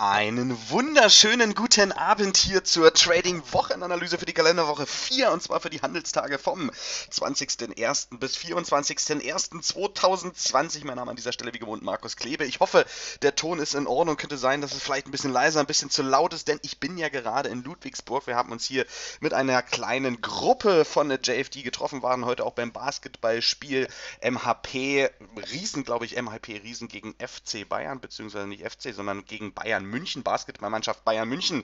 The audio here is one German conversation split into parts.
Einen wunderschönen guten Abend hier zur Trading-Wochenanalyse für die Kalenderwoche 4 und zwar für die Handelstage vom 20.01. bis 24.01.2020. Mein Name an dieser Stelle wie gewohnt Markus Klebe. Ich hoffe, der Ton ist in Ordnung. Könnte sein, dass es vielleicht ein bisschen leiser, ein bisschen zu laut ist, denn ich bin ja gerade in Ludwigsburg. Wir haben uns hier mit einer kleinen Gruppe von der JFD getroffen, waren heute auch beim Basketballspiel MHP Riesen, glaube ich, MHP Riesen gegen FC Bayern, beziehungsweise nicht FC, sondern gegen Bayern München, Basketballmannschaft Bayern München.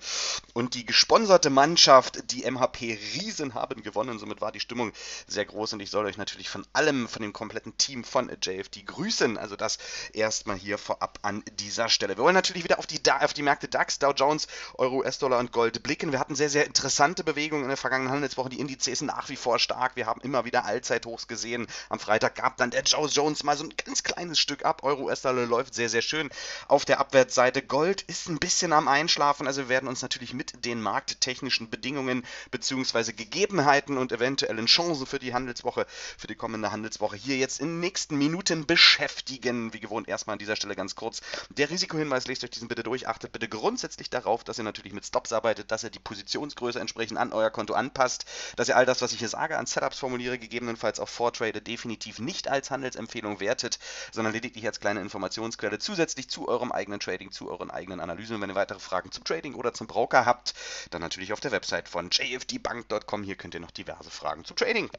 Und die gesponserte Mannschaft, die MHP Riesen, haben gewonnen. Somit war die Stimmung sehr groß und ich soll euch natürlich von allem, von dem kompletten Team von JFD grüßen. Also das erstmal hier vorab an dieser Stelle. Wir wollen natürlich wieder auf die, auf die Märkte DAX, Dow Jones, Euro, US-Dollar und Gold blicken. Wir hatten sehr, sehr interessante Bewegungen in der vergangenen Handelswoche. Die Indizes sind nach wie vor stark. Wir haben immer wieder Allzeithochs gesehen. Am Freitag gab dann der Joe Jones mal so ein ganz kleines Stück ab. Euro, US-Dollar läuft sehr, sehr schön. Auf der Abwärtsseite Gold ist ist ein bisschen am Einschlafen. Also wir werden uns natürlich mit den markttechnischen Bedingungen bzw. Gegebenheiten und eventuellen Chancen für die Handelswoche, für die kommende Handelswoche hier jetzt in den nächsten Minuten beschäftigen. Wie gewohnt erstmal an dieser Stelle ganz kurz der Risikohinweis, lest euch diesen bitte durch. Achtet bitte grundsätzlich darauf, dass ihr natürlich mit Stops arbeitet, dass ihr die Positionsgröße entsprechend an euer Konto anpasst, dass ihr all das, was ich hier sage, an Setups formuliere, gegebenenfalls auf Vortrade definitiv nicht als Handelsempfehlung wertet, sondern lediglich als kleine Informationsquelle zusätzlich zu eurem eigenen Trading, zu euren eigenen Analysen. Und wenn ihr weitere Fragen zum Trading oder zum Broker habt, dann natürlich auf der Website von jfdbank.com. Hier könnt ihr noch diverse Fragen zum Trading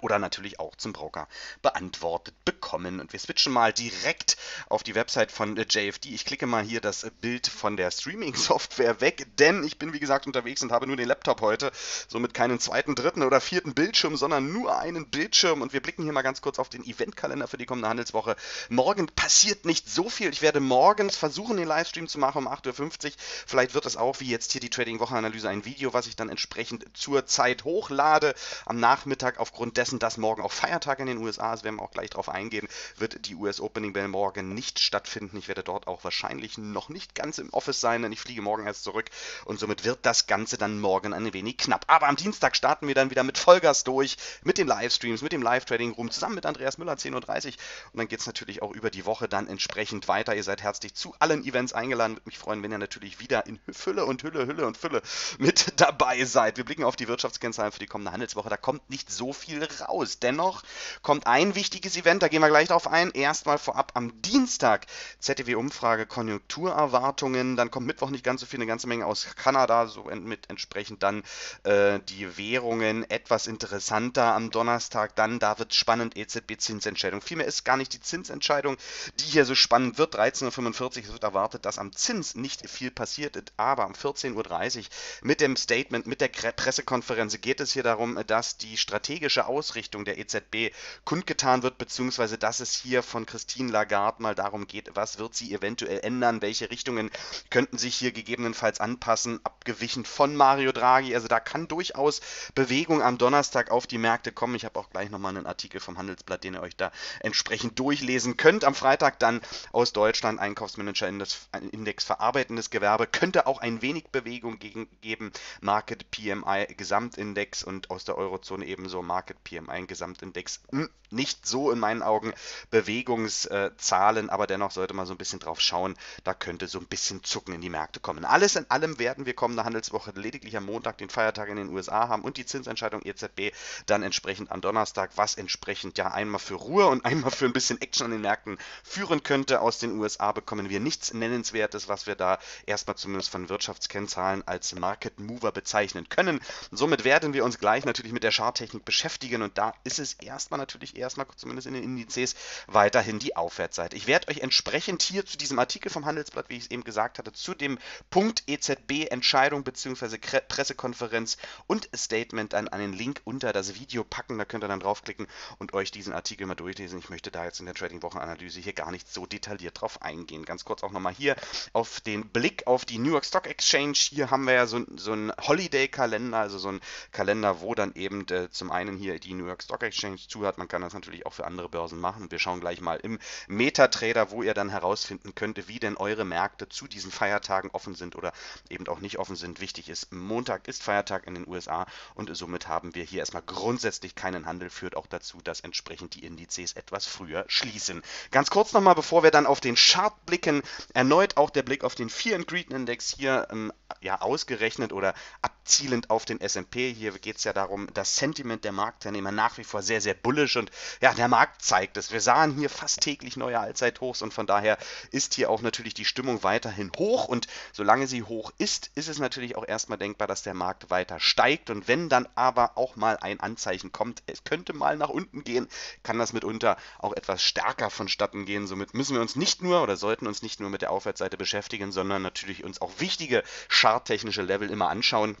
oder natürlich auch zum Broker beantwortet bekommen. Und wir switchen mal direkt auf die Website von JFD. Ich klicke mal hier das Bild von der Streaming-Software weg, denn ich bin wie gesagt unterwegs und habe nur den Laptop heute, somit keinen zweiten, dritten oder vierten Bildschirm, sondern nur einen Bildschirm. Und wir blicken hier mal ganz kurz auf den Eventkalender für die kommende Handelswoche. Morgen passiert nicht so viel. Ich werde morgens versuchen, den Livestream zu machen um 8.50 Uhr. Vielleicht wird es auch, wie jetzt hier die Trading-Wochenanalyse, ein Video, was ich dann entsprechend zur Zeit hochlade. Am Nachmittag aufgrund dessen, dass morgen auch Feiertag in den USA ist, werden wir auch gleich darauf eingehen, wird die US Opening Bell morgen nicht stattfinden. Ich werde dort auch wahrscheinlich noch nicht ganz im Office sein, denn ich fliege morgen erst zurück und somit wird das Ganze dann morgen ein wenig knapp. Aber am Dienstag starten wir dann wieder mit Vollgas durch, mit den Livestreams, mit dem Live-Trading-Room, zusammen mit Andreas Müller, 10.30 Uhr. Und dann geht es natürlich auch über die Woche dann entsprechend weiter. Ihr seid herzlich zu allen Events eingeladen. Würde mich freuen, wenn ihr natürlich wieder in Fülle und Hülle, Hülle und Fülle mit dabei seid. Wir blicken auf die Wirtschaftskennzahlen für die kommende Handelswoche. Da kommt nicht so viel raus. Dennoch kommt ein wichtiges Event, da gehen wir gleich drauf ein. Erstmal vorab am Dienstag ZDW-Umfrage Konjunkturerwartungen. Dann kommt Mittwoch nicht ganz so viel, eine ganze Menge aus Kanada, so mit entsprechend dann äh, die Währungen etwas interessanter am Donnerstag. Dann, da wird spannend EZB-Zinsentscheidung. Vielmehr ist gar nicht die Zinsentscheidung, die hier so spannend wird. 13.45 Uhr, wird erwartet, dass am Zins nicht viel passiert, aber um 14.30 Uhr mit dem Statement, mit der Pressekonferenz geht es hier darum, dass die strategische Ausrichtung der EZB kundgetan wird, beziehungsweise dass es hier von Christine Lagarde mal darum geht, was wird sie eventuell ändern, welche Richtungen könnten sich hier gegebenenfalls anpassen, abgewichen von Mario Draghi. Also da kann durchaus Bewegung am Donnerstag auf die Märkte kommen. Ich habe auch gleich nochmal einen Artikel vom Handelsblatt, den ihr euch da entsprechend durchlesen könnt. Am Freitag dann aus Deutschland Einkaufsmanager Index verarbeitendes Gewerbe. Könnte auch ein wenig Bewegung gegen, geben. Market PMI Gesamtindex und aus der Eurozone ebenso Market PMI Gesamtindex. Hm, nicht so in meinen Augen Bewegungszahlen, aber dennoch sollte man so ein bisschen drauf schauen. Da könnte so ein bisschen Zucken in die Märkte kommen. Alles in allem werden wir kommende Handelswoche lediglich am Montag den Feiertag in den USA haben und die Zinsentscheidung EZB dann entsprechend am Donnerstag, was entsprechend ja einmal für Ruhe und einmal für ein bisschen Action an den Märkten führen könnte. Aus den USA bekommen wir nichts Nennenswertes, was wir da erstmal zumindest von Wirtschaftskennzahlen als Market Mover bezeichnen können. Somit werden wir uns gleich natürlich mit der Charttechnik beschäftigen und da ist es erstmal natürlich erstmal zumindest in den Indizes weiterhin die Aufwärtsseite. Ich werde euch entsprechend hier zu diesem Artikel vom Handelsblatt, wie ich es eben gesagt hatte, zu dem Punkt EZB-Entscheidung bzw. Pressekonferenz und Statement dann einen Link unter das Video packen. Da könnt ihr dann draufklicken und euch diesen Artikel mal durchlesen. Ich möchte da jetzt in der Trading-Wochenanalyse hier gar nicht so detailliert drauf eingehen. Ganz kurz auch nochmal hier auf den Blick auf die New York Stock Exchange. Hier haben wir ja so, so einen Holiday-Kalender, also so einen Kalender, wo dann eben äh, zum einen hier die New York Stock Exchange zu hat. Man kann das natürlich auch für andere Börsen machen. Wir schauen gleich mal im MetaTrader, wo ihr dann herausfinden könnt, wie denn eure Märkte zu diesen Feiertagen offen sind oder eben auch nicht offen sind. Wichtig ist, Montag ist Feiertag in den USA und somit haben wir hier erstmal grundsätzlich keinen Handel, führt auch dazu, dass entsprechend die Indizes etwas früher schließen. Ganz kurz nochmal, bevor wir dann auf den Chart blicken, erneut auch der Blick auf den Fear and Greed Index hier ähm, ja, ausgerechnet oder abzielend auf den S&P. Hier geht es ja darum, das Sentiment der Marktteilnehmer nach wie vor sehr, sehr bullisch und ja, der Markt zeigt es. Wir sahen hier fast täglich neue Allzeithochs und von daher ist hier auch natürlich die Stimmung weiterhin hoch und solange sie hoch ist, ist es natürlich auch erstmal denkbar, dass der Markt weiter steigt und wenn dann aber auch mal ein Anzeichen kommt, es könnte mal nach unten gehen, kann das mitunter auch etwas stärker vonstatten gehen. Somit müssen wir uns nicht nur oder sollten uns nicht nur mit der Aufwärtsseite beschäftigen, sondern natürlich uns auch wichtige charttechnische Level immer anschauen.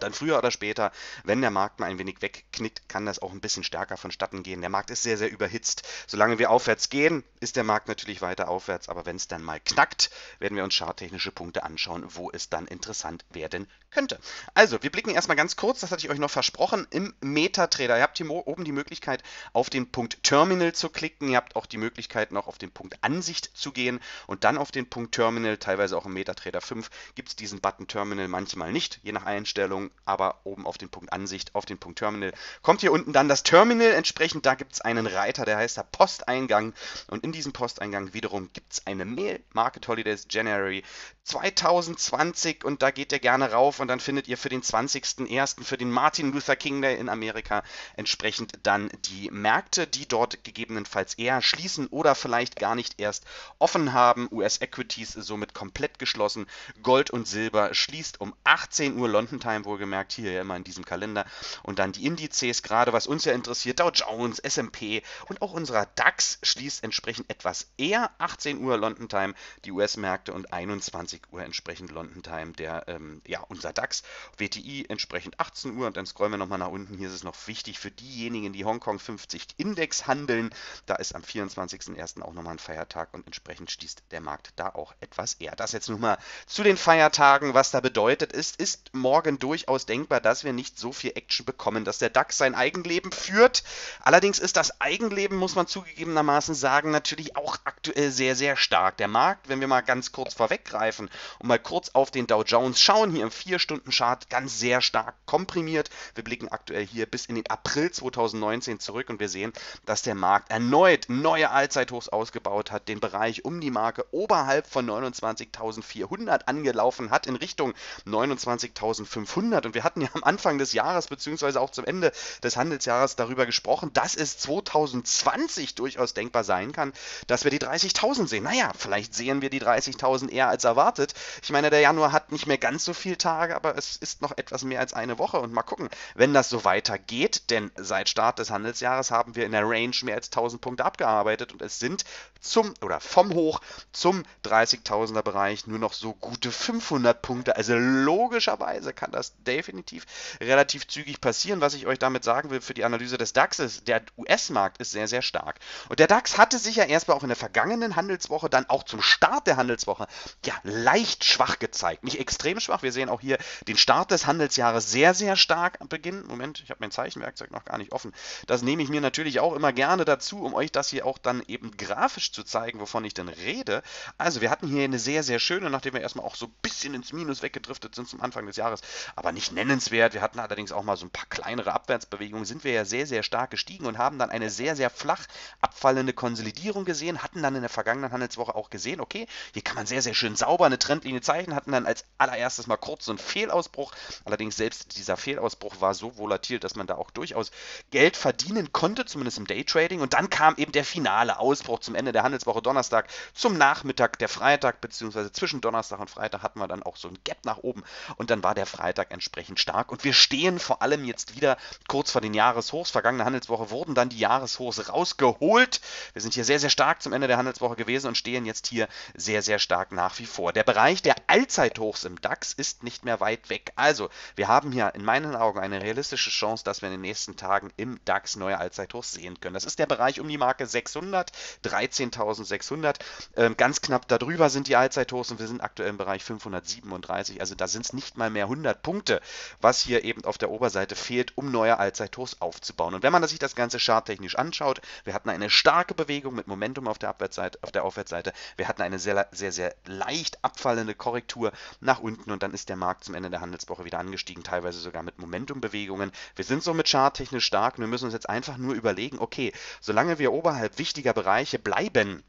Dann früher oder später, wenn der Markt mal ein wenig wegknickt, kann das auch ein bisschen stärker vonstatten gehen. Der Markt ist sehr, sehr überhitzt. Solange wir aufwärts gehen, ist der Markt natürlich weiter aufwärts. Aber wenn es dann mal knackt, werden wir uns charttechnische Punkte anschauen, wo es dann interessant werden könnte. Also, wir blicken erstmal ganz kurz, das hatte ich euch noch versprochen, im MetaTrader. Ihr habt hier oben die Möglichkeit, auf den Punkt Terminal zu klicken. Ihr habt auch die Möglichkeit, noch auf den Punkt Ansicht zu gehen und dann auf den Punkt Terminal, teilweise auch im MetaTrader 5, gibt es diesen Button Terminal manchmal nicht, je nach Einstellung, aber oben auf den Punkt Ansicht, auf den Punkt Terminal. Kommt hier unten dann das Terminal, entsprechend da gibt es einen Reiter, der heißt der Posteingang und in diesem Posteingang wiederum gibt es eine Mail, Market Holidays January 2020 und da geht ihr gerne rauf und dann findet ihr für den 20.01. für den Martin Luther King Day in Amerika entsprechend dann die Märkte, die dort gegebenenfalls eher schließen oder vielleicht gar nicht erst offen haben. US Equities somit komplett geschlossen. Gold und Silber schließt um 18 Uhr London Time wohlgemerkt hier immer in diesem Kalender und dann die Indizes gerade was uns ja interessiert Dow Jones, S&P und auch unserer DAX schließt entsprechend etwas eher 18 Uhr London Time die US Märkte und 21 20 Uhr entsprechend London Time, der, ähm, ja, unser DAX, WTI entsprechend 18 Uhr und dann scrollen wir nochmal nach unten. Hier ist es noch wichtig für diejenigen, die Hongkong 50 Index handeln. Da ist am 24.01. auch nochmal ein Feiertag und entsprechend schließt der Markt da auch etwas eher. Das jetzt nun mal zu den Feiertagen, was da bedeutet ist, ist morgen durchaus denkbar, dass wir nicht so viel Action bekommen, dass der DAX sein Eigenleben führt. Allerdings ist das Eigenleben, muss man zugegebenermaßen sagen, natürlich auch aktuell sehr, sehr stark. Der Markt, wenn wir mal ganz kurz vorweggreifen, und mal kurz auf den Dow Jones schauen, hier im 4-Stunden-Chart ganz sehr stark komprimiert. Wir blicken aktuell hier bis in den April 2019 zurück und wir sehen, dass der Markt erneut neue Allzeithochs ausgebaut hat, den Bereich um die Marke oberhalb von 29.400 angelaufen hat in Richtung 29.500 und wir hatten ja am Anfang des Jahres beziehungsweise auch zum Ende des Handelsjahres darüber gesprochen, dass es 2020 durchaus denkbar sein kann, dass wir die 30.000 sehen. Naja, vielleicht sehen wir die 30.000 eher als erwartet erwartet. Ich meine, der Januar hat nicht mehr ganz so viele Tage, aber es ist noch etwas mehr als eine Woche. Und mal gucken, wenn das so weitergeht, denn seit Start des Handelsjahres haben wir in der Range mehr als 1000 Punkte abgearbeitet und es sind zum oder vom Hoch zum 30.000er Bereich nur noch so gute 500 Punkte. Also logischerweise kann das definitiv relativ zügig passieren. Was ich euch damit sagen will für die Analyse des DAXes, der US-Markt ist sehr, sehr stark. Und der DAX hatte sich ja erstmal auch in der vergangenen Handelswoche, dann auch zum Start der Handelswoche, ja, leicht schwach gezeigt. Nicht extrem schwach. Wir sehen auch hier den Start des Handelsjahres sehr, sehr stark am Beginn. Moment, ich habe mein Zeichenwerkzeug noch gar nicht offen. Das nehme ich mir natürlich auch immer gerne dazu, um euch das hier auch dann eben grafisch zu zeigen, wovon ich denn rede. Also wir hatten hier eine sehr, sehr schöne, nachdem wir erstmal auch so ein bisschen ins Minus weggedriftet sind zum Anfang des Jahres, aber nicht nennenswert. Wir hatten allerdings auch mal so ein paar kleinere Abwärtsbewegungen, sind wir ja sehr, sehr stark gestiegen und haben dann eine sehr, sehr flach abfallende Konsolidierung gesehen, hatten dann in der vergangenen Handelswoche auch gesehen, okay, hier kann man sehr, sehr schön sauber eine Trendlinie zeichnen, hatten dann als allererstes mal kurz so einen Fehlausbruch. Allerdings selbst dieser Fehlausbruch war so volatil, dass man da auch durchaus Geld verdienen konnte, zumindest im Daytrading. Und dann kam eben der finale Ausbruch zum Ende der Handelswoche Donnerstag zum Nachmittag der Freitag, beziehungsweise zwischen Donnerstag und Freitag hatten wir dann auch so ein Gap nach oben und dann war der Freitag entsprechend stark. Und wir stehen vor allem jetzt wieder kurz vor den Jahreshochs. Vergangene Handelswoche wurden dann die Jahreshochs rausgeholt. Wir sind hier sehr, sehr stark zum Ende der Handelswoche gewesen und stehen jetzt hier sehr, sehr stark nach wie vor. Der Bereich der Allzeithochs im DAX ist nicht mehr weit weg. Also, wir haben hier in meinen Augen eine realistische Chance, dass wir in den nächsten Tagen im DAX neue Allzeithochs sehen können. Das ist der Bereich um die Marke 600, 13.600. Ähm, ganz knapp darüber sind die Allzeithochs und wir sind aktuell im Bereich 537. Also da sind es nicht mal mehr 100 Punkte. Punkte, was hier eben auf der Oberseite fehlt, um neue Allzeithochs aufzubauen. Und wenn man sich das Ganze charttechnisch anschaut, wir hatten eine starke Bewegung mit Momentum auf der, Abwärtsseite, auf der Aufwärtsseite, wir hatten eine sehr, sehr, sehr leicht abfallende Korrektur nach unten und dann ist der Markt zum Ende der Handelswoche wieder angestiegen, teilweise sogar mit Momentumbewegungen. Wir sind somit charttechnisch stark und wir müssen uns jetzt einfach nur überlegen, okay, solange wir oberhalb wichtiger Bereiche bleiben,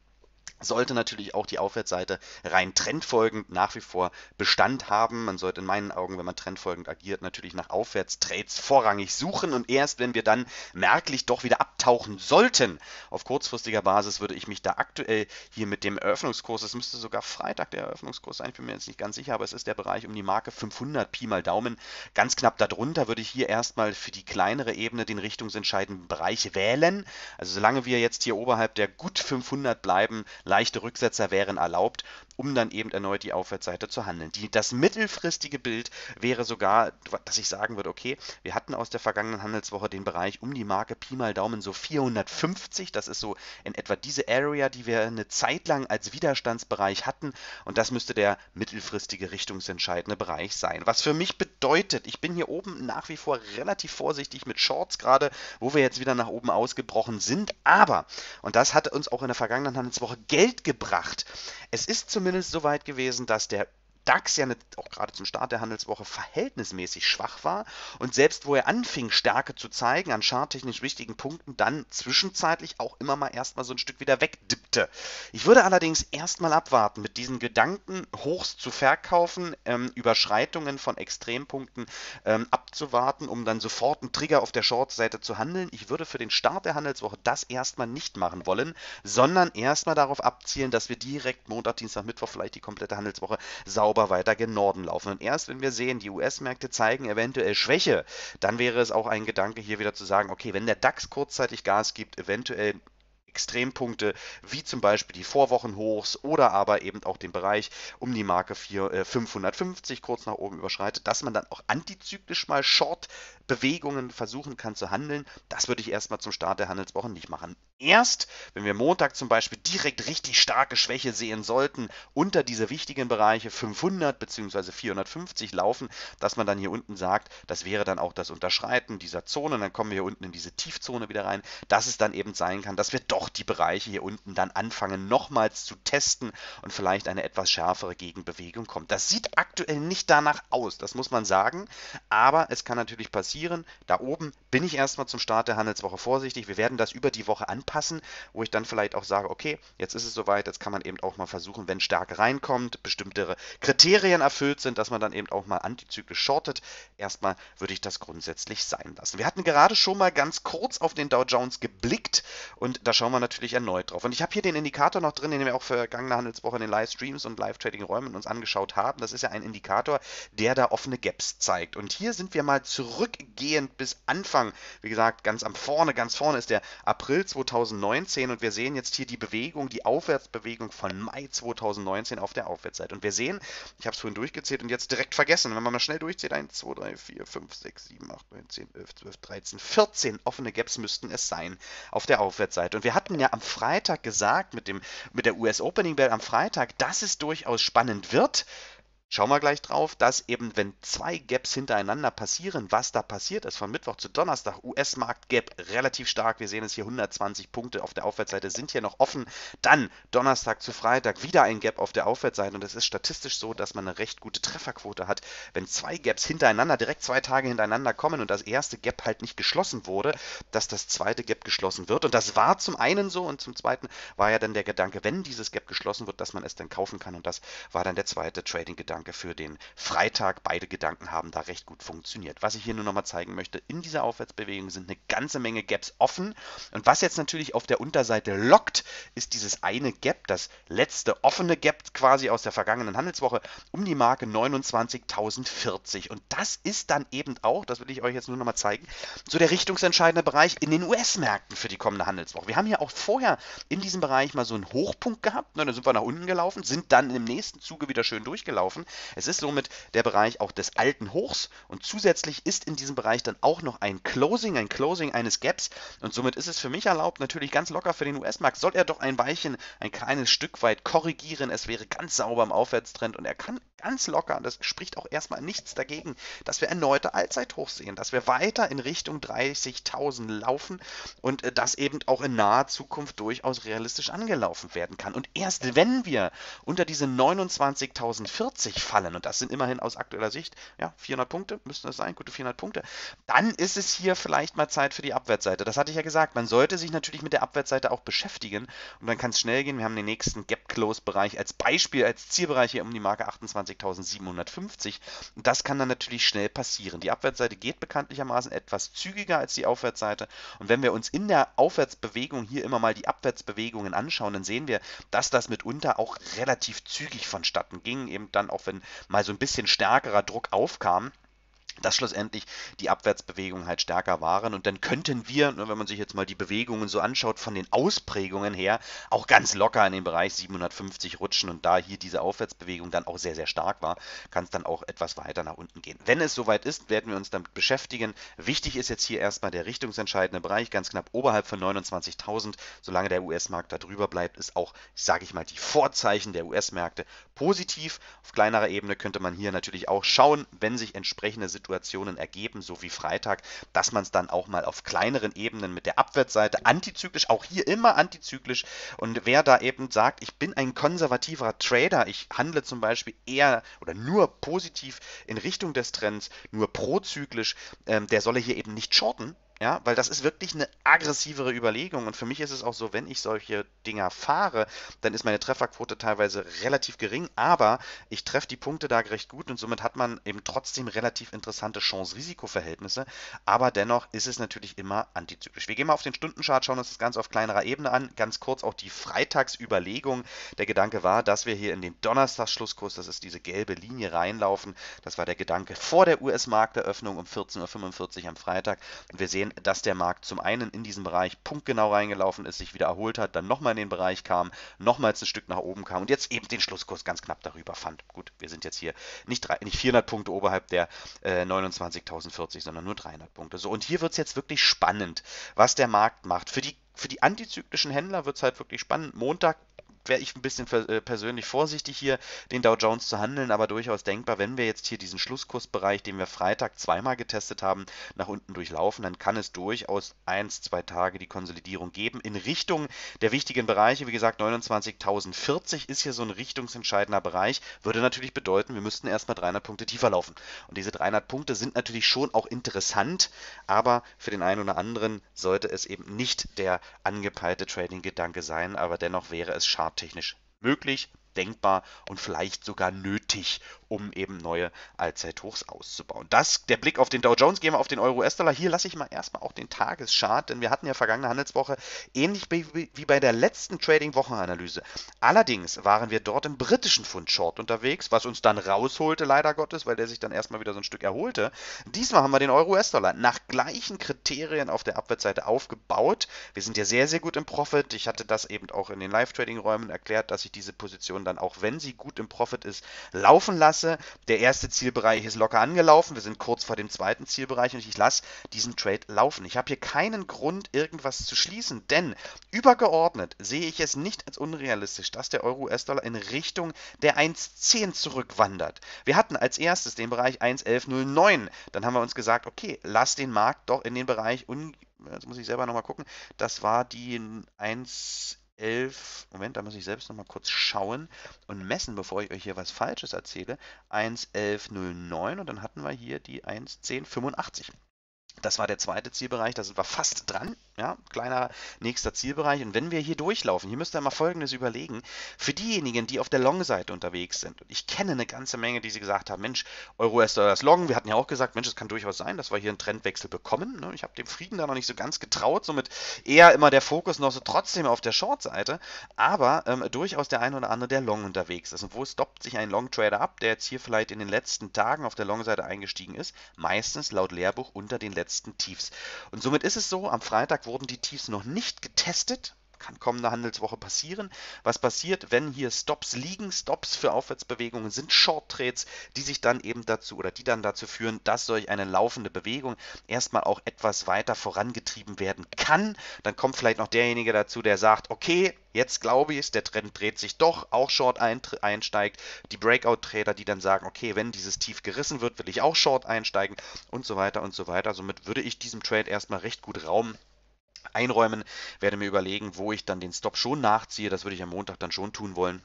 sollte natürlich auch die Aufwärtsseite rein trendfolgend nach wie vor Bestand haben. Man sollte in meinen Augen, wenn man trendfolgend agiert, natürlich nach Aufwärtstrades vorrangig suchen und erst wenn wir dann merklich doch wieder abtauchen sollten, auf kurzfristiger Basis würde ich mich da aktuell hier mit dem Eröffnungskurs, es müsste sogar Freitag der Eröffnungskurs sein, ich bin mir jetzt nicht ganz sicher, aber es ist der Bereich um die Marke 500 Pi mal Daumen, ganz knapp darunter würde ich hier erstmal für die kleinere Ebene den richtungsentscheidenden Bereich wählen. Also solange wir jetzt hier oberhalb der gut 500 bleiben, Leichte Rücksetzer wären erlaubt um dann eben erneut die Aufwärtsseite zu handeln. Die, das mittelfristige Bild wäre sogar, dass ich sagen würde, okay, wir hatten aus der vergangenen Handelswoche den Bereich um die Marke Pi mal Daumen so 450. Das ist so in etwa diese Area, die wir eine Zeit lang als Widerstandsbereich hatten. Und das müsste der mittelfristige richtungsentscheidende Bereich sein. Was für mich bedeutet, ich bin hier oben nach wie vor relativ vorsichtig mit Shorts, gerade wo wir jetzt wieder nach oben ausgebrochen sind. Aber, und das hat uns auch in der vergangenen Handelswoche Geld gebracht, es ist zumindest zumindest so weit gewesen, dass der DAX ja nicht, auch gerade zum Start der Handelswoche verhältnismäßig schwach war und selbst wo er anfing, Stärke zu zeigen an charttechnisch wichtigen Punkten, dann zwischenzeitlich auch immer mal erstmal so ein Stück wieder wegdippte. Ich würde allerdings erstmal abwarten, mit diesen Gedanken Hochs zu verkaufen, ähm, Überschreitungen von Extrempunkten ähm, abzuwarten, um dann sofort einen Trigger auf der Short-Seite zu handeln. Ich würde für den Start der Handelswoche das erstmal nicht machen wollen, sondern erstmal darauf abzielen, dass wir direkt Montag, Dienstag, Mittwoch vielleicht die komplette Handelswoche sauber sauber weiter gen Norden laufen. Und erst wenn wir sehen, die US-Märkte zeigen eventuell Schwäche, dann wäre es auch ein Gedanke hier wieder zu sagen, okay, wenn der DAX kurzzeitig Gas gibt, eventuell Extrempunkte wie zum Beispiel die Vorwochenhochs oder aber eben auch den Bereich um die Marke 4, äh, 550 kurz nach oben überschreitet, dass man dann auch antizyklisch mal Short-Bewegungen versuchen kann zu handeln. Das würde ich erstmal zum Start der Handelswoche nicht machen. Erst, wenn wir Montag zum Beispiel direkt richtig starke Schwäche sehen sollten, unter diese wichtigen Bereiche 500 bzw. 450 laufen, dass man dann hier unten sagt, das wäre dann auch das Unterschreiten dieser Zone, dann kommen wir hier unten in diese Tiefzone wieder rein, dass es dann eben sein kann, dass wir doch die Bereiche hier unten dann anfangen nochmals zu testen und vielleicht eine etwas schärfere Gegenbewegung kommt. Das sieht aktuell nicht danach aus, das muss man sagen, aber es kann natürlich passieren. Da oben bin ich erstmal zum Start der Handelswoche vorsichtig. Wir werden das über die Woche anpassen anpassen, wo ich dann vielleicht auch sage, okay, jetzt ist es soweit, jetzt kann man eben auch mal versuchen, wenn Stärke reinkommt, bestimmte Kriterien erfüllt sind, dass man dann eben auch mal antizyklisch shortet. Erstmal würde ich das grundsätzlich sein lassen. Wir hatten gerade schon mal ganz kurz auf den Dow Jones geblickt und da schauen wir natürlich erneut drauf. Und ich habe hier den Indikator noch drin, den wir auch für vergangene Handelswoche in den Livestreams und Live-Trading-Räumen uns angeschaut haben. Das ist ja ein Indikator, der da offene Gaps zeigt. Und hier sind wir mal zurückgehend bis Anfang. Wie gesagt, ganz am vorne, ganz vorne ist der April 2020. 2019 und wir sehen jetzt hier die Bewegung, die Aufwärtsbewegung von Mai 2019 auf der Aufwärtsseite. Und wir sehen, ich habe es vorhin durchgezählt und jetzt direkt vergessen, wenn man mal schnell durchzählt, 1, 2, 3, 4, 5, 6, 7, 8, 9, 10, 11, 12, 13, 14 offene Gaps müssten es sein auf der Aufwärtsseite. Und wir hatten ja am Freitag gesagt, mit, dem, mit der US Opening Bell am Freitag, dass es durchaus spannend wird. Schauen wir gleich drauf, dass eben, wenn zwei Gaps hintereinander passieren, was da passiert ist, von Mittwoch zu Donnerstag, US-Markt-Gap relativ stark, wir sehen es hier 120 Punkte auf der Aufwärtsseite sind hier noch offen, dann Donnerstag zu Freitag wieder ein Gap auf der Aufwärtsseite. Und es ist statistisch so, dass man eine recht gute Trefferquote hat, wenn zwei Gaps hintereinander, direkt zwei Tage hintereinander kommen und das erste Gap halt nicht geschlossen wurde, dass das zweite Gap geschlossen wird. Und das war zum einen so und zum zweiten war ja dann der Gedanke, wenn dieses Gap geschlossen wird, dass man es dann kaufen kann. Und das war dann der zweite Trading-Gedanke. Gedanke für den Freitag. Beide Gedanken haben da recht gut funktioniert. Was ich hier nur nochmal zeigen möchte, in dieser Aufwärtsbewegung sind eine ganze Menge Gaps offen. Und was jetzt natürlich auf der Unterseite lockt, ist dieses eine Gap, das letzte offene Gap quasi aus der vergangenen Handelswoche um die Marke 29.040. Und das ist dann eben auch, das will ich euch jetzt nur nochmal zeigen, so der richtungsentscheidende Bereich in den US-Märkten für die kommende Handelswoche. Wir haben ja auch vorher in diesem Bereich mal so einen Hochpunkt gehabt, ne, dann sind wir nach unten gelaufen, sind dann im nächsten Zuge wieder schön durchgelaufen. Es ist somit der Bereich auch des alten Hochs und zusätzlich ist in diesem Bereich dann auch noch ein Closing, ein Closing eines Gaps. Und somit ist es für mich erlaubt, natürlich ganz locker für den US-Markt, soll er doch ein Weilchen ein kleines Stück weit korrigieren, es wäre ganz sauber im Aufwärtstrend und er kann ganz locker, und das spricht auch erstmal nichts dagegen, dass wir erneute Allzeithochs sehen, dass wir weiter in Richtung 30.000 laufen und äh, das eben auch in naher Zukunft durchaus realistisch angelaufen werden kann. Und erst wenn wir unter diese 29.040 fallen, und das sind immerhin aus aktueller Sicht, ja, 400 Punkte müssten das sein, gute 400 Punkte, dann ist es hier vielleicht mal Zeit für die Abwärtsseite. Das hatte ich ja gesagt, man sollte sich natürlich mit der Abwärtsseite auch beschäftigen und dann kann es schnell gehen. Wir haben den nächsten Gap-Close-Bereich als Beispiel, als Zielbereich hier um die Marke 28.750 und das kann dann natürlich schnell passieren. Die Abwärtsseite geht bekanntlichermaßen etwas zügiger als die Aufwärtsseite. Und wenn wir uns in der Aufwärtsbewegung hier immer mal die Abwärtsbewegungen anschauen, dann sehen wir, dass das mitunter auch relativ zügig vonstatten ging, eben dann auch wenn mal so ein bisschen stärkerer Druck aufkam dass schlussendlich die Abwärtsbewegungen halt stärker waren. Und dann könnten wir, ne, wenn man sich jetzt mal die Bewegungen so anschaut, von den Ausprägungen her auch ganz locker in den Bereich 750 rutschen. Und da hier diese Aufwärtsbewegung dann auch sehr, sehr stark war, kann es dann auch etwas weiter nach unten gehen. Wenn es soweit ist, werden wir uns damit beschäftigen. Wichtig ist jetzt hier erstmal der richtungsentscheidende Bereich, ganz knapp oberhalb von 29.000. Solange der US-Markt da drüber bleibt, ist auch, sage ich mal, die Vorzeichen der US-Märkte positiv. Auf kleinerer Ebene könnte man hier natürlich auch schauen, wenn sich entsprechende Situationen Situationen ergeben, so wie Freitag, dass man es dann auch mal auf kleineren Ebenen mit der Abwärtsseite antizyklisch, auch hier immer antizyklisch. Und wer da eben sagt, ich bin ein konservativer Trader, ich handle zum Beispiel eher oder nur positiv in Richtung des Trends, nur prozyklisch, ähm, der solle hier eben nicht shorten, ja, weil das ist wirklich eine aggressivere Überlegung. Und für mich ist es auch so, wenn ich solche Dinger fahre, dann ist meine Trefferquote teilweise relativ gering, aber ich treffe die Punkte da recht gut und somit hat man eben trotzdem relativ interessante Chance-Risiko-Verhältnisse. Aber dennoch ist es natürlich immer antizyklisch. Wir gehen mal auf den Stundenchart, schauen uns das Ganze auf kleinerer Ebene an. Ganz kurz auch die Freitagsüberlegung. Der Gedanke war, dass wir hier in den Donnerstagsschlusskurs, das ist diese gelbe Linie, reinlaufen. Das war der Gedanke vor der US-Markteröffnung um 14.45 Uhr am Freitag. Und wir sehen, dass der Markt zum einen in diesen Bereich punktgenau reingelaufen ist, sich wieder erholt hat, dann nochmal in den Bereich kam, nochmals ein Stück nach oben kam und jetzt eben den Schlusskurs ganz knapp darüber fand. Gut, wir sind jetzt hier nicht, drei, nicht 400 Punkte oberhalb der äh, 29.040, sondern nur 300 Punkte. So, und hier wird es jetzt wirklich spannend, was der Markt macht. Für die für die antizyklischen Händler wird es halt wirklich spannend. Montag wäre ich ein bisschen äh, persönlich vorsichtig hier, den Dow Jones zu handeln, aber durchaus denkbar, wenn wir jetzt hier diesen Schlusskursbereich, den wir Freitag zweimal getestet haben, nach unten durchlaufen, dann kann es durchaus eins, zwei Tage die Konsolidierung geben in Richtung der wichtigen Bereiche. Wie gesagt, 29.040 ist hier so ein richtungsentscheidender Bereich, würde natürlich bedeuten, wir müssten erstmal 300 Punkte tiefer laufen. Und diese 300 Punkte sind natürlich schon auch interessant, aber für den einen oder anderen sollte es eben nicht der angepeilte Trading-Gedanke sein, aber dennoch wäre es charttechnisch möglich, denkbar und vielleicht sogar nötig, um eben neue Allzeithochs auszubauen. Das, der Blick auf den Dow Jones, gehen wir auf den Euro-US-Dollar. Hier lasse ich mal erstmal auch den Tageschart, denn wir hatten ja vergangene Handelswoche ähnlich wie bei der letzten Trading-Wochenanalyse. Allerdings waren wir dort im britischen Pfund Short unterwegs, was uns dann rausholte, leider Gottes, weil der sich dann erstmal wieder so ein Stück erholte. Diesmal haben wir den Euro-US-Dollar nach gleichen Kriterien auf der Abwärtsseite aufgebaut. Wir sind ja sehr, sehr gut im Profit. Ich hatte das eben auch in den Live-Trading-Räumen erklärt, dass ich diese Position dann auch, wenn sie gut im Profit ist, laufen lasse lasse. Der erste Zielbereich ist locker angelaufen. Wir sind kurz vor dem zweiten Zielbereich und ich lasse diesen Trade laufen. Ich habe hier keinen Grund, irgendwas zu schließen, denn übergeordnet sehe ich es nicht als unrealistisch, dass der Euro-US-Dollar in Richtung der 1,10 zurückwandert. Wir hatten als erstes den Bereich 1,1109. Dann haben wir uns gesagt, okay, lass den Markt doch in den Bereich jetzt muss ich selber nochmal gucken, das war die 1 11, Moment, da muss ich selbst nochmal kurz schauen und messen, bevor ich euch hier was Falsches erzähle. 1.11.09 und dann hatten wir hier die 1.10.85. Das war der zweite Zielbereich, da sind wir fast dran. Ja, kleiner nächster Zielbereich. Und wenn wir hier durchlaufen, hier müsst ihr mal Folgendes überlegen. Für diejenigen, die auf der Long-Seite unterwegs sind, und ich kenne eine ganze Menge, die sie gesagt haben, Mensch, Euro ist das Long. Wir hatten ja auch gesagt, Mensch, es kann durchaus sein, dass wir hier einen Trendwechsel bekommen. Ne? Ich habe dem Frieden da noch nicht so ganz getraut, somit eher immer der Fokus noch so trotzdem auf der Short-Seite. Aber ähm, durchaus der ein oder andere, der Long unterwegs ist. Und wo stoppt sich ein Long-Trader ab, der jetzt hier vielleicht in den letzten Tagen auf der Long-Seite eingestiegen ist? Meistens laut Lehrbuch unter den letzten Tiefs. Und somit ist es so, am Freitag, wurden die Tiefs noch nicht getestet. kann kommende Handelswoche passieren. Was passiert, wenn hier Stops liegen? Stops für Aufwärtsbewegungen sind Short Trades, die sich dann eben dazu oder die dann dazu führen, dass solch eine laufende Bewegung erstmal auch etwas weiter vorangetrieben werden kann. Dann kommt vielleicht noch derjenige dazu, der sagt, okay, Jetzt glaube ich es, der Trend dreht sich doch, auch Short einsteigt. Die Breakout-Trader, die dann sagen, okay, wenn dieses Tief gerissen wird, will ich auch Short einsteigen und so weiter und so weiter. Somit würde ich diesem Trade erstmal recht gut Raum einräumen, werde mir überlegen, wo ich dann den Stop schon nachziehe. Das würde ich am Montag dann schon tun wollen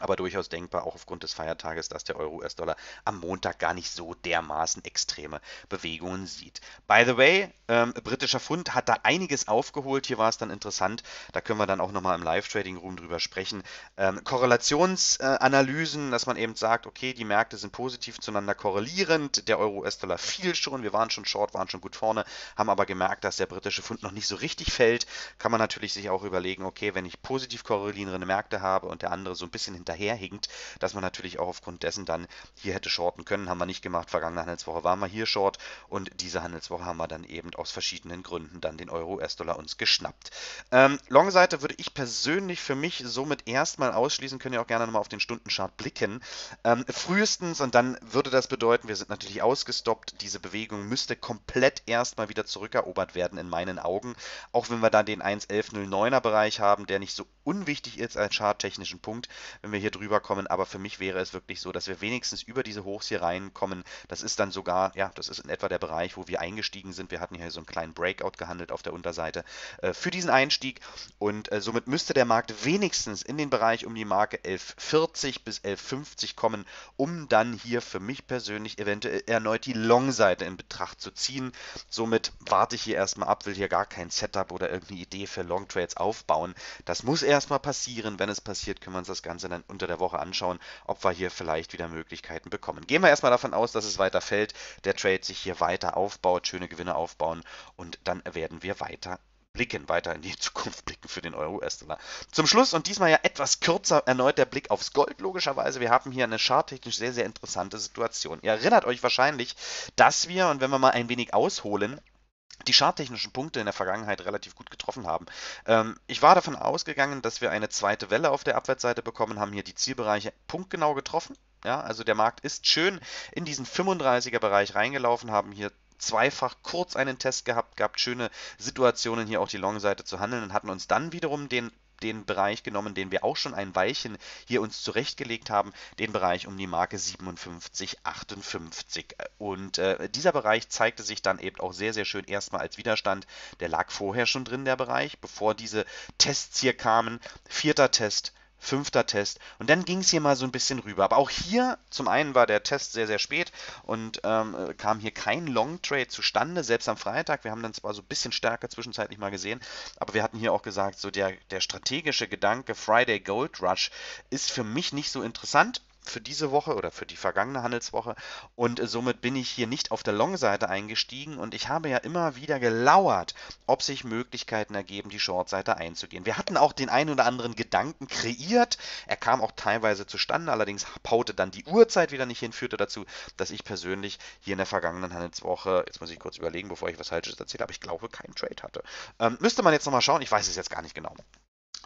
aber durchaus denkbar, auch aufgrund des Feiertages, dass der Euro-US-Dollar am Montag gar nicht so dermaßen extreme Bewegungen sieht. By the way, ähm, britischer Pfund hat da einiges aufgeholt. Hier war es dann interessant. Da können wir dann auch nochmal im Live-Trading-Room drüber sprechen. Ähm, Korrelationsanalysen, äh, dass man eben sagt, okay, die Märkte sind positiv zueinander korrelierend. Der Euro-US-Dollar fiel schon. Wir waren schon short, waren schon gut vorne, haben aber gemerkt, dass der britische Pfund noch nicht so richtig fällt. Kann man natürlich sich auch überlegen, okay, wenn ich positiv korrelierende Märkte habe und der andere so ein bisschen hinter hinterherhinkt, dass man natürlich auch aufgrund dessen dann hier hätte shorten können. Haben wir nicht gemacht. Vergangene Handelswoche waren wir hier short und diese Handelswoche haben wir dann eben aus verschiedenen Gründen dann den Euro-US-Dollar uns geschnappt. Ähm, Long-Seite würde ich persönlich für mich somit erstmal ausschließen, können ja auch gerne nochmal auf den Stundenchart blicken. Ähm, frühestens und dann würde das bedeuten, wir sind natürlich ausgestoppt. Diese Bewegung müsste komplett erstmal wieder zurückerobert werden in meinen Augen. Auch wenn wir dann den 1.11.09er Bereich haben, der nicht so unwichtig ist als charttechnischen Punkt. Wenn wir hier drüber kommen, aber für mich wäre es wirklich so, dass wir wenigstens über diese Hochs hier reinkommen. Das ist dann sogar, ja, das ist in etwa der Bereich, wo wir eingestiegen sind. Wir hatten hier so einen kleinen Breakout gehandelt auf der Unterseite äh, für diesen Einstieg und äh, somit müsste der Markt wenigstens in den Bereich um die Marke 1140 bis 1150 kommen, um dann hier für mich persönlich eventuell erneut die Long-Seite in Betracht zu ziehen. Somit warte ich hier erstmal ab, will hier gar kein Setup oder irgendeine Idee für Long Trades aufbauen. Das muss erstmal passieren. Wenn es passiert, können wir uns das Ganze dann unter der Woche anschauen, ob wir hier vielleicht wieder Möglichkeiten bekommen. Gehen wir erstmal davon aus, dass es weiter fällt, der Trade sich hier weiter aufbaut, schöne Gewinne aufbauen und dann werden wir weiter blicken, weiter in die Zukunft blicken für den Euro-US-Dollar. Zum Schluss und diesmal ja etwas kürzer erneut der Blick aufs Gold, logischerweise. Wir haben hier eine charttechnisch sehr, sehr interessante Situation. Ihr erinnert euch wahrscheinlich, dass wir, und wenn wir mal ein wenig ausholen, die charttechnischen Punkte in der Vergangenheit relativ gut getroffen haben. Ähm, ich war davon ausgegangen, dass wir eine zweite Welle auf der Abwärtsseite bekommen, haben hier die Zielbereiche punktgenau getroffen. Ja, also der Markt ist schön in diesen 35er Bereich reingelaufen, haben hier zweifach kurz einen Test gehabt, gab schöne Situationen hier auch die Long-Seite zu handeln und hatten uns dann wiederum den den Bereich genommen, den wir auch schon ein Weilchen hier uns zurechtgelegt haben, den Bereich um die Marke 57,58. Und äh, dieser Bereich zeigte sich dann eben auch sehr, sehr schön erstmal als Widerstand. Der lag vorher schon drin, der Bereich, bevor diese Tests hier kamen. Vierter Test, fünfter Test. Und dann ging es hier mal so ein bisschen rüber. Aber auch hier, zum einen war der Test sehr, sehr spät und ähm, kam hier kein Long Trade zustande, selbst am Freitag. Wir haben dann zwar so ein bisschen stärker zwischenzeitlich mal gesehen, aber wir hatten hier auch gesagt, so der, der strategische Gedanke Friday Gold Rush ist für mich nicht so interessant für diese Woche oder für die vergangene Handelswoche und somit bin ich hier nicht auf der Long-Seite eingestiegen und ich habe ja immer wieder gelauert, ob sich Möglichkeiten ergeben, die Short-Seite einzugehen. Wir hatten auch den einen oder anderen Gedanken kreiert, er kam auch teilweise zustande, allerdings paute dann die Uhrzeit wieder nicht hin, führte dazu, dass ich persönlich hier in der vergangenen Handelswoche, jetzt muss ich kurz überlegen, bevor ich was Falsches erzähle, aber ich glaube keinen Trade hatte. Ähm, müsste man jetzt nochmal schauen, ich weiß es jetzt gar nicht genau.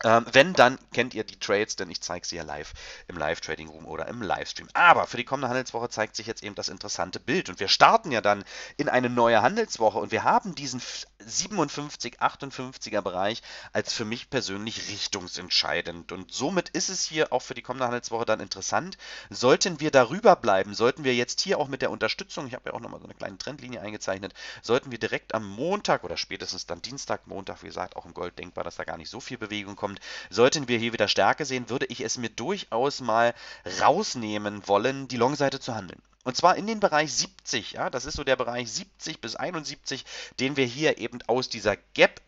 Ähm, wenn, dann kennt ihr die Trades, denn ich zeige sie ja live im Live-Trading-Room oder im Livestream. Aber für die kommende Handelswoche zeigt sich jetzt eben das interessante Bild. Und wir starten ja dann in eine neue Handelswoche und wir haben diesen 57, 58er Bereich als für mich persönlich richtungsentscheidend. Und somit ist es hier auch für die kommende Handelswoche dann interessant. Sollten wir darüber bleiben, sollten wir jetzt hier auch mit der Unterstützung, ich habe ja auch nochmal so eine kleine Trendlinie eingezeichnet, sollten wir direkt am Montag oder spätestens dann Dienstag, Montag, wie gesagt, auch im Gold denkbar, dass da gar nicht so viel Bewegung kommt kommt. Sollten wir hier wieder Stärke sehen, würde ich es mir durchaus mal rausnehmen wollen, die Long-Seite zu handeln. Und zwar in den Bereich 70, ja, das ist so der Bereich 70 bis 71, den wir hier eben aus dieser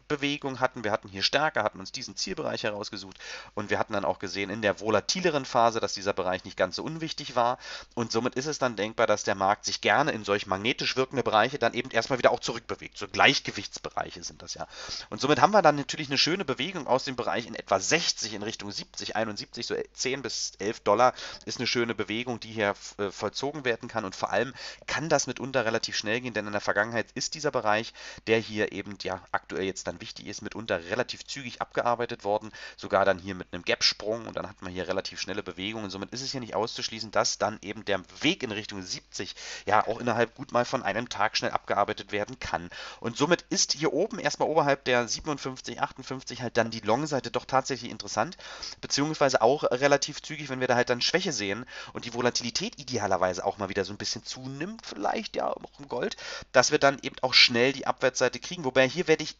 Gap-Bewegung hatten. Wir hatten hier Stärke, hatten uns diesen Zielbereich herausgesucht und wir hatten dann auch gesehen in der volatileren Phase, dass dieser Bereich nicht ganz so unwichtig war. Und somit ist es dann denkbar, dass der Markt sich gerne in solch magnetisch wirkende Bereiche dann eben erstmal wieder auch zurückbewegt. So Gleichgewichtsbereiche sind das ja. Und somit haben wir dann natürlich eine schöne Bewegung aus dem Bereich in etwa 60 in Richtung 70, 71, so 10 bis 11 Dollar ist eine schöne Bewegung, die hier äh, vollzogen werden kann. Und vor allem kann das mitunter relativ schnell gehen, denn in der Vergangenheit ist dieser Bereich, der hier eben ja aktuell jetzt dann dann wichtig ist, mitunter relativ zügig abgearbeitet worden, sogar dann hier mit einem Gap-Sprung und dann hat man hier relativ schnelle Bewegungen. Somit ist es hier nicht auszuschließen, dass dann eben der Weg in Richtung 70 ja auch innerhalb gut mal von einem Tag schnell abgearbeitet werden kann. Und somit ist hier oben erstmal oberhalb der 57, 58 halt dann die Long-Seite doch tatsächlich interessant, beziehungsweise auch relativ zügig, wenn wir da halt dann Schwäche sehen und die Volatilität idealerweise auch mal wieder so ein bisschen zunimmt, vielleicht ja auch im Gold, dass wir dann eben auch schnell die Abwärtsseite kriegen. Wobei hier werde ich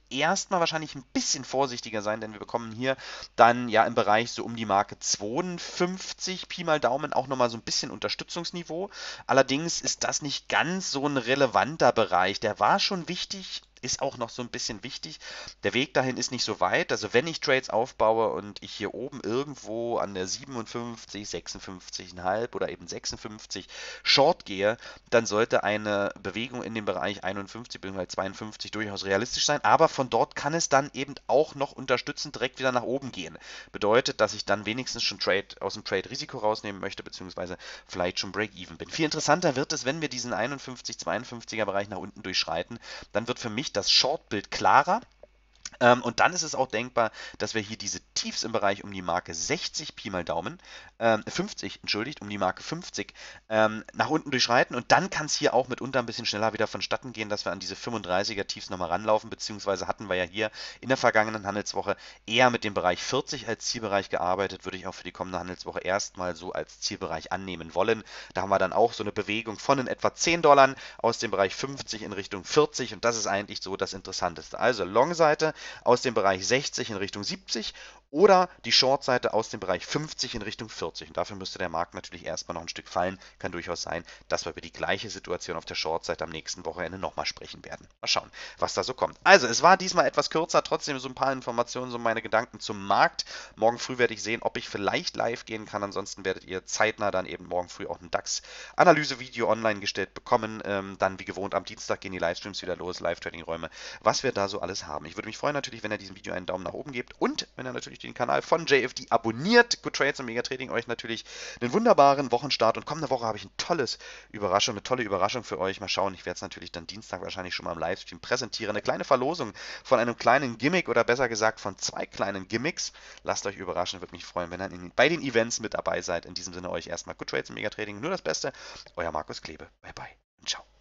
erstmal wahrscheinlich ein bisschen vorsichtiger sein, denn wir bekommen hier dann ja im Bereich so um die Marke 52 Pi mal Daumen auch nochmal so ein bisschen Unterstützungsniveau. Allerdings ist das nicht ganz so ein relevanter Bereich. Der war schon wichtig, ist auch noch so ein bisschen wichtig. Der Weg dahin ist nicht so weit. Also wenn ich Trades aufbaue und ich hier oben irgendwo an der 57, 56,5 oder eben 56 Short gehe, dann sollte eine Bewegung in dem Bereich 51 bzw. 52 durchaus realistisch sein. Aber von dort kann es dann eben auch noch unterstützend direkt wieder nach oben gehen. Bedeutet, dass ich dann wenigstens schon Trade aus dem Trade Risiko rausnehmen möchte, beziehungsweise vielleicht schon Break-Even bin. Viel interessanter wird es, wenn wir diesen 51, 52er Bereich nach unten durchschreiten. Dann wird für mich das Shortbild klarer ähm, und dann ist es auch denkbar, dass wir hier diese Tiefs im Bereich um die Marke 60 Pi mal Daumen, ähm, 50, entschuldigt, um die Marke 50 ähm, nach unten durchschreiten. Und dann kann es hier auch mitunter ein bisschen schneller wieder vonstatten gehen, dass wir an diese 35er Tiefs nochmal ranlaufen, beziehungsweise hatten wir ja hier in der vergangenen Handelswoche eher mit dem Bereich 40 als Zielbereich gearbeitet, würde ich auch für die kommende Handelswoche erstmal so als Zielbereich annehmen wollen. Da haben wir dann auch so eine Bewegung von in etwa 10 Dollar aus dem Bereich 50 in Richtung 40 und das ist eigentlich so das Interessanteste. Also Long-Seite aus dem Bereich 60 in Richtung 70 oder die Short-Seite aus dem Bereich 50 in Richtung 40. Und dafür müsste der Markt natürlich erstmal noch ein Stück fallen. Kann durchaus sein, dass wir über die gleiche Situation auf der Short-Seite am nächsten Wochenende nochmal sprechen werden. Mal schauen, was da so kommt. Also, es war diesmal etwas kürzer, trotzdem so ein paar Informationen, so meine Gedanken zum Markt. Morgen früh werde ich sehen, ob ich vielleicht live gehen kann. Ansonsten werdet ihr zeitnah dann eben morgen früh auch ein DAX-Analyse-Video online gestellt bekommen. Ähm, dann wie gewohnt am Dienstag gehen die Livestreams wieder los, Live-Trading-Räume, was wir da so alles haben. Ich würde mich freuen natürlich, wenn ihr diesem Video einen Daumen nach oben gebt und wenn ihr natürlich den Kanal von JFD abonniert. Good Trades und Mega Trading euch natürlich einen wunderbaren Wochenstart und kommende Woche habe ich ein tolles Überraschung, eine tolle Überraschung für euch. Mal schauen, ich werde es natürlich dann Dienstag wahrscheinlich schon mal im Livestream präsentieren. Eine kleine Verlosung von einem kleinen Gimmick oder besser gesagt von zwei kleinen Gimmicks. Lasst euch überraschen, würde mich freuen, wenn ihr bei den Events mit dabei seid. In diesem Sinne euch erstmal Good Trades und Mega Trading. Nur das Beste. Euer Markus Klebe. Bye bye ciao.